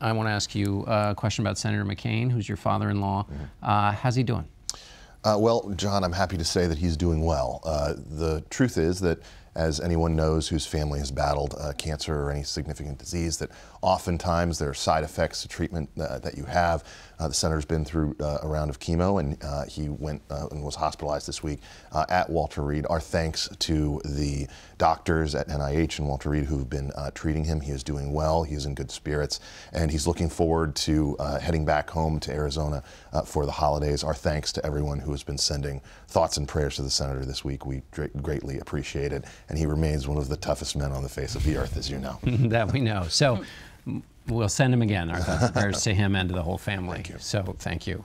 I want to ask you a question about Senator McCain, who's your father-in-law. Mm -hmm. uh, how's he doing? Uh, well, John, I'm happy to say that he's doing well. Uh, the truth is that as anyone knows whose family has battled uh, cancer or any significant disease, that oftentimes there are side effects to treatment uh, that you have. Uh, the senator's been through uh, a round of chemo and he went and was hospitalized this week at Walter Reed. Our thanks to the doctors at NIH and Walter Reed who've been treating him. He is doing well, he is in good spirits, and he's looking forward to heading back home to Arizona for the holidays. Our thanks to everyone who has been sending thoughts and prayers to the senator this week. We greatly appreciate it and he remains one of the toughest men on the face of the earth, as you know. that we know. So we'll send him again. Our thoughts and prayers to him and to the whole family. Thank you. So thank you.